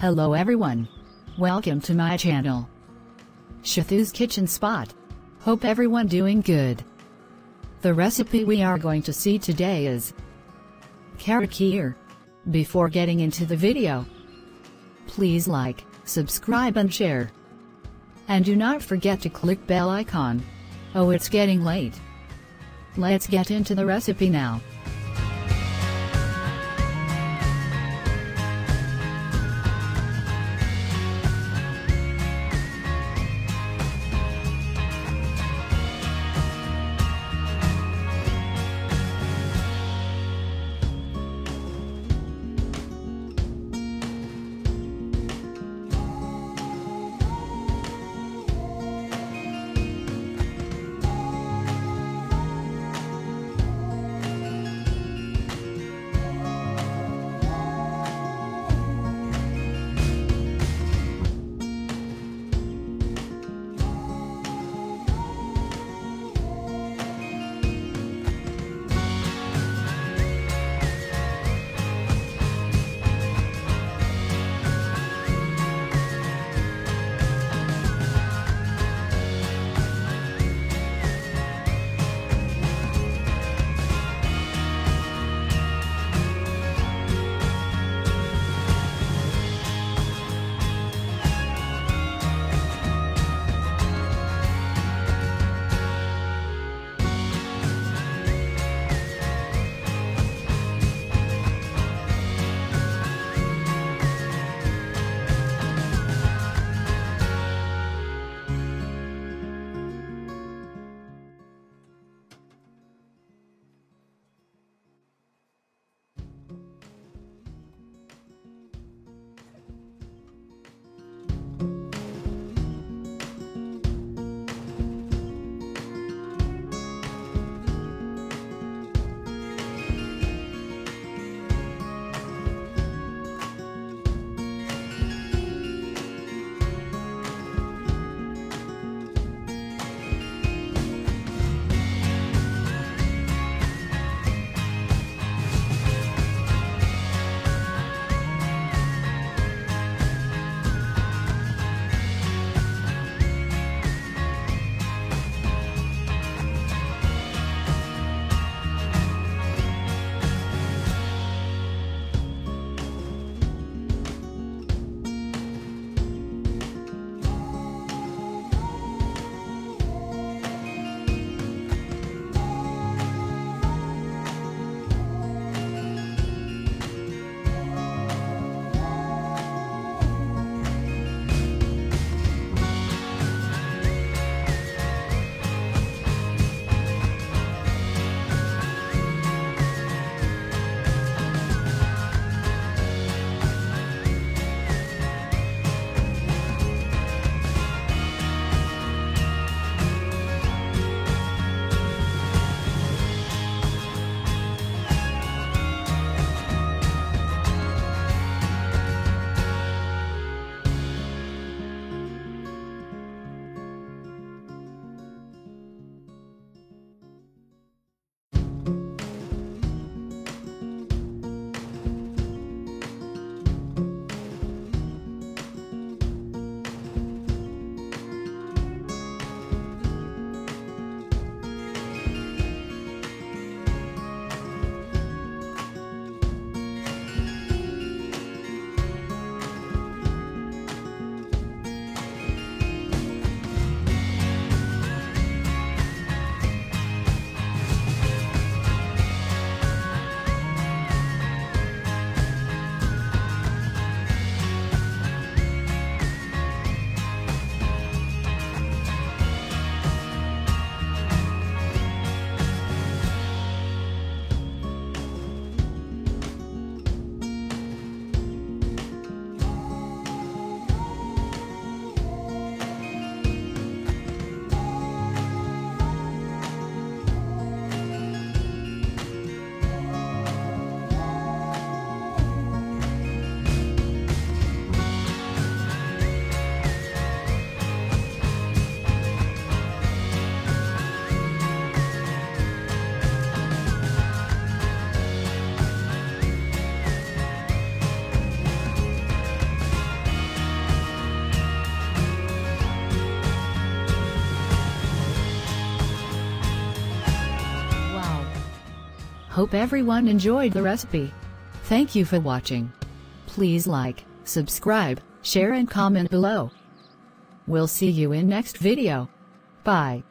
Hello everyone. Welcome to my channel. Chithu's Kitchen Spot. Hope everyone doing good. The recipe we are going to see today is carrot kheer. Before getting into the video, please like, subscribe and share. And do not forget to click bell icon. Oh it's getting late. Let's get into the recipe now. Hope everyone enjoyed the recipe. Thank you for watching. Please like, subscribe, share and comment below. We'll see you in next video. Bye.